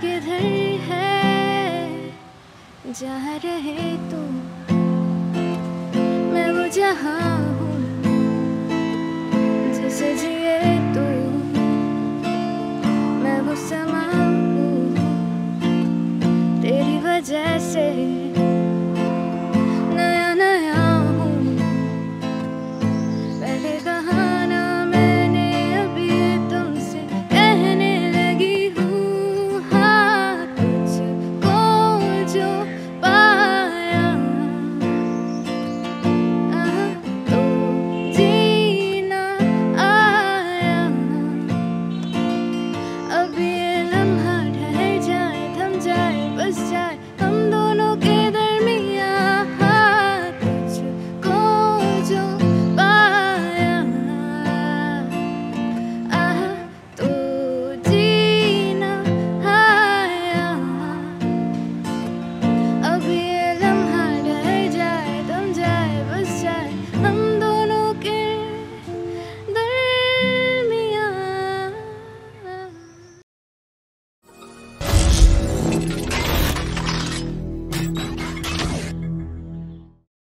भी घर है जहाँ रहे तू मैं वो जहाँ